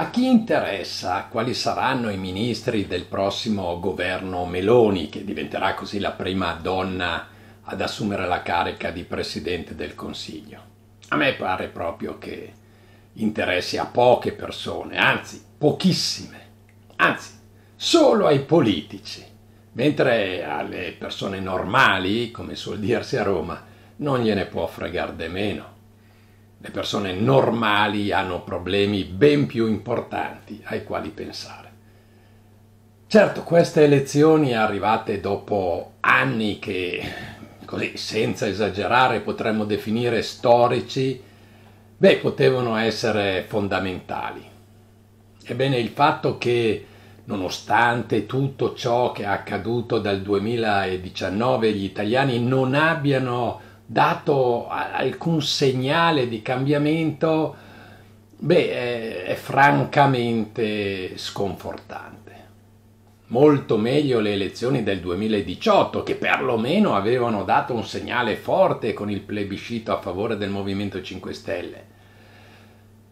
A chi interessa quali saranno i ministri del prossimo governo Meloni, che diventerà così la prima donna ad assumere la carica di Presidente del Consiglio? A me pare proprio che interessi a poche persone, anzi pochissime, anzi solo ai politici, mentre alle persone normali, come suol dirsi a Roma, non gliene può fregare de meno. Le persone normali hanno problemi ben più importanti ai quali pensare. Certo, queste elezioni arrivate dopo anni che, così senza esagerare, potremmo definire storici, beh, potevano essere fondamentali. Ebbene, il fatto che nonostante tutto ciò che è accaduto dal 2019 gli italiani non abbiano dato alcun segnale di cambiamento, beh, è, è francamente sconfortante. Molto meglio le elezioni del 2018, che perlomeno avevano dato un segnale forte con il plebiscito a favore del Movimento 5 Stelle.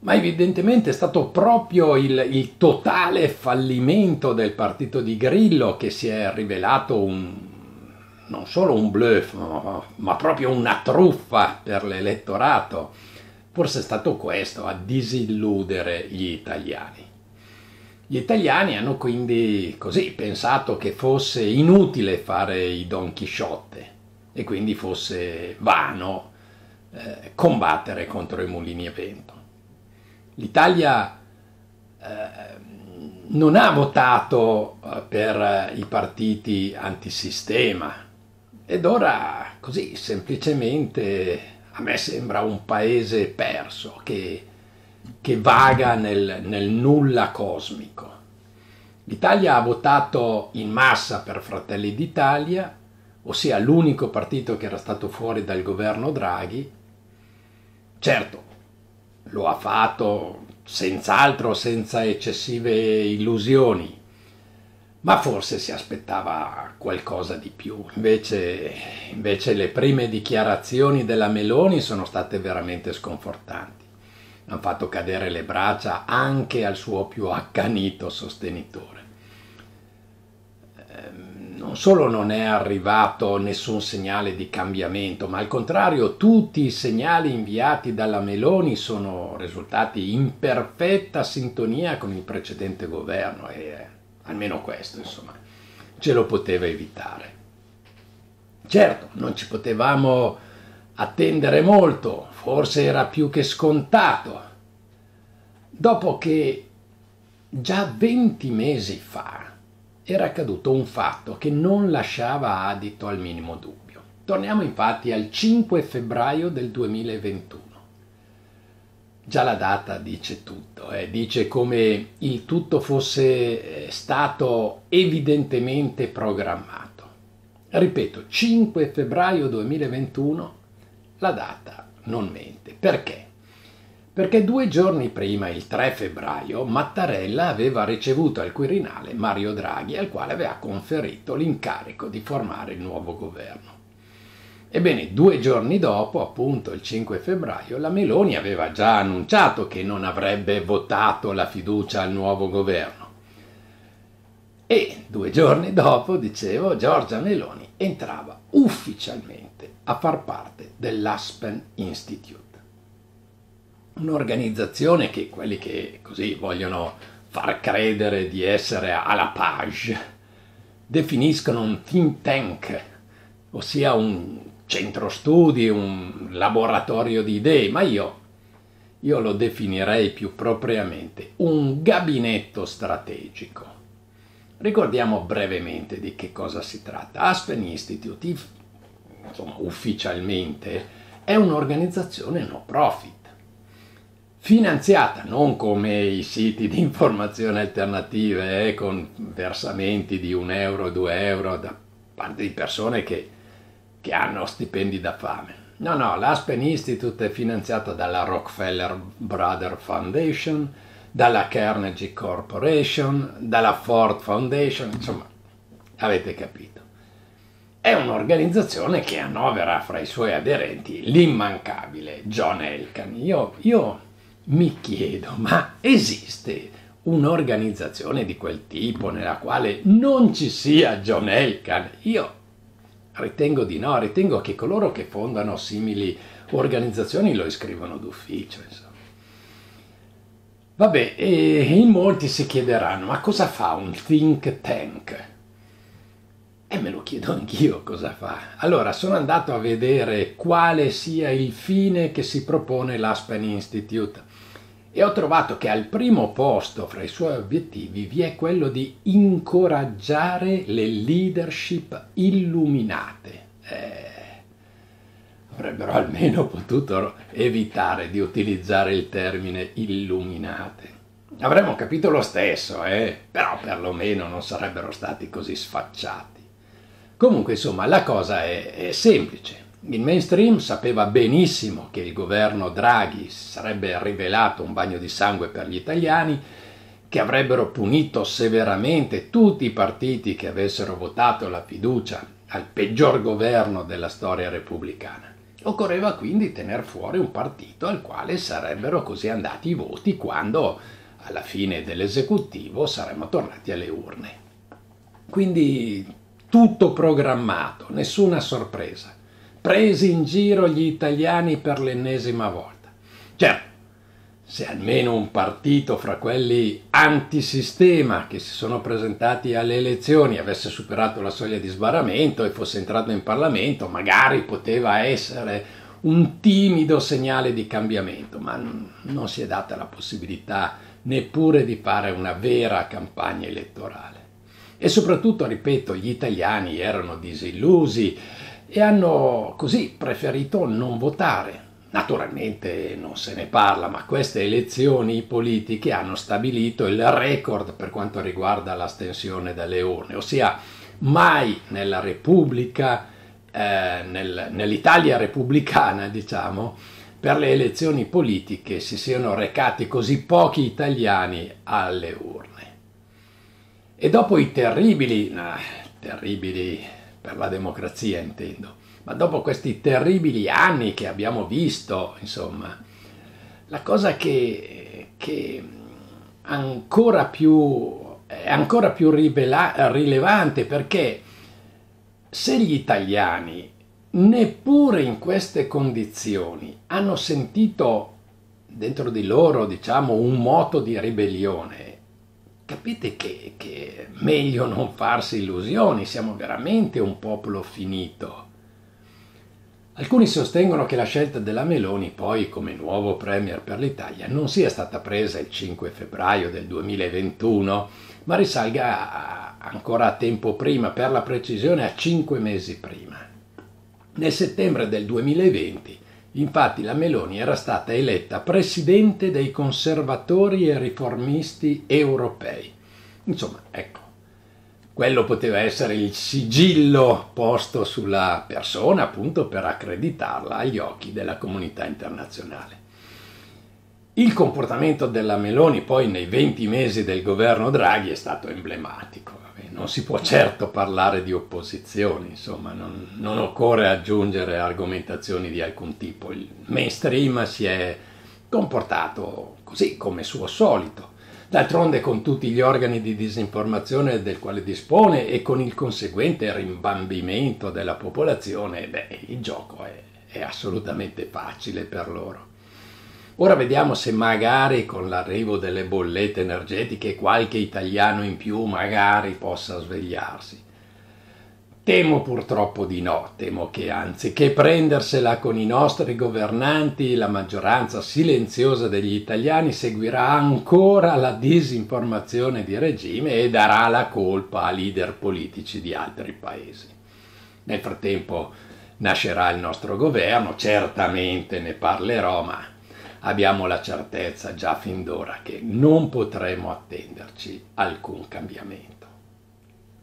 Ma evidentemente è stato proprio il, il totale fallimento del partito di Grillo che si è rivelato un, non solo un bluff, ma proprio una truffa per l'elettorato. Forse è stato questo a disilludere gli italiani. Gli italiani hanno quindi così pensato che fosse inutile fare i Don Chisciotte e quindi fosse vano eh, combattere contro i mulini a vento. L'Italia eh, non ha votato eh, per i partiti antisistema, ed ora così semplicemente a me sembra un paese perso che, che vaga nel, nel nulla cosmico. L'Italia ha votato in massa per Fratelli d'Italia, ossia l'unico partito che era stato fuori dal governo Draghi. Certo, lo ha fatto senz'altro senza eccessive illusioni, ma forse si aspettava qualcosa di più. Invece, invece, le prime dichiarazioni della Meloni sono state veramente sconfortanti. Hanno fatto cadere le braccia anche al suo più accanito sostenitore. Ehm, non solo non è arrivato nessun segnale di cambiamento, ma al contrario tutti i segnali inviati dalla Meloni sono risultati in perfetta sintonia con il precedente governo e almeno questo insomma, ce lo poteva evitare. Certo, non ci potevamo attendere molto, forse era più che scontato, dopo che già 20 mesi fa era accaduto un fatto che non lasciava adito al minimo dubbio. Torniamo infatti al 5 febbraio del 2021. Già la data dice tutto, eh? dice come il tutto fosse eh, stato evidentemente programmato. Ripeto, 5 febbraio 2021, la data non mente. Perché? Perché due giorni prima, il 3 febbraio, Mattarella aveva ricevuto al Quirinale Mario Draghi, al quale aveva conferito l'incarico di formare il nuovo governo. Ebbene, due giorni dopo, appunto il 5 febbraio, la Meloni aveva già annunciato che non avrebbe votato la fiducia al nuovo governo. E due giorni dopo, dicevo, Giorgia Meloni entrava ufficialmente a far parte dell'Aspen Institute, un'organizzazione che quelli che così vogliono far credere di essere alla page definiscono un think tank, ossia un centro studi, un laboratorio di idee, ma io, io lo definirei più propriamente un gabinetto strategico. Ricordiamo brevemente di che cosa si tratta. Aspen Institute, insomma, ufficialmente, è un'organizzazione no profit, finanziata non come i siti di informazione alternative eh, con versamenti di un euro, due euro da parte di persone che che hanno stipendi da fame. No, no, l'Aspen Institute è finanziato dalla Rockefeller Brothers Foundation, dalla Carnegie Corporation, dalla Ford Foundation, insomma, avete capito. È un'organizzazione che annovera fra i suoi aderenti l'immancabile John Elkan. Io, io mi chiedo, ma esiste un'organizzazione di quel tipo nella quale non ci sia John Elkan? Io ritengo di no, ritengo che coloro che fondano simili organizzazioni lo iscrivono d'ufficio. Insomma. Vabbè, in molti si chiederanno, ma cosa fa un think tank? E me lo chiedo anch'io cosa fa. Allora, sono andato a vedere quale sia il fine che si propone l'Aspen Institute e ho trovato che al primo posto fra i suoi obiettivi vi è quello di incoraggiare le leadership illuminate. Eh, avrebbero almeno potuto evitare di utilizzare il termine illuminate. Avremmo capito lo stesso, eh? però perlomeno non sarebbero stati così sfacciati. Comunque, insomma, la cosa è, è semplice. Il mainstream sapeva benissimo che il governo Draghi sarebbe rivelato un bagno di sangue per gli italiani, che avrebbero punito severamente tutti i partiti che avessero votato la fiducia al peggior governo della storia repubblicana. Occorreva quindi tener fuori un partito al quale sarebbero così andati i voti quando, alla fine dell'esecutivo, saremmo tornati alle urne. Quindi tutto programmato, nessuna sorpresa presi in giro gli italiani per l'ennesima volta. Certo, se almeno un partito fra quelli antisistema che si sono presentati alle elezioni avesse superato la soglia di sbarramento e fosse entrato in Parlamento, magari poteva essere un timido segnale di cambiamento, ma non si è data la possibilità neppure di fare una vera campagna elettorale. E soprattutto, ripeto, gli italiani erano disillusi, e hanno così preferito non votare. Naturalmente non se ne parla, ma queste elezioni politiche hanno stabilito il record per quanto riguarda l'astensione dalle urne, ossia mai nella Repubblica, eh, nel, nell'Italia repubblicana, diciamo, per le elezioni politiche si siano recati così pochi italiani alle urne. E dopo i terribili, eh, terribili per la democrazia intendo. Ma dopo questi terribili anni che abbiamo visto, insomma, la cosa che, che ancora più, è ancora più rivela, rilevante perché se gli italiani neppure in queste condizioni hanno sentito dentro di loro, diciamo, un moto di ribellione, capite che, che meglio non farsi illusioni, siamo veramente un popolo finito. Alcuni sostengono che la scelta della Meloni poi come nuovo Premier per l'Italia non sia stata presa il 5 febbraio del 2021, ma risalga ancora a tempo prima, per la precisione a 5 mesi prima. Nel settembre del 2020 Infatti la Meloni era stata eletta presidente dei conservatori e riformisti europei. Insomma, ecco, quello poteva essere il sigillo posto sulla persona appunto per accreditarla agli occhi della comunità internazionale. Il comportamento della Meloni poi nei 20 mesi del governo Draghi è stato emblematico non si può certo parlare di opposizione, insomma, non, non, occorre aggiungere argomentazioni di alcun tipo. Il mainstream si è comportato così come suo solito. D'altronde con tutti gli organi di disinformazione del quale dispone e con il conseguente rimbambimento della popolazione, beh, il gioco è, è assolutamente facile per loro. Ora vediamo se magari con l'arrivo delle bollette energetiche qualche italiano in più magari possa svegliarsi. Temo purtroppo di no, temo che anziché prendersela con i nostri governanti, la maggioranza silenziosa degli italiani seguirà ancora la disinformazione di regime e darà la colpa a leader politici di altri paesi. Nel frattempo nascerà il nostro governo, certamente ne parlerò, ma abbiamo la certezza già fin d'ora che non potremo attenderci alcun cambiamento.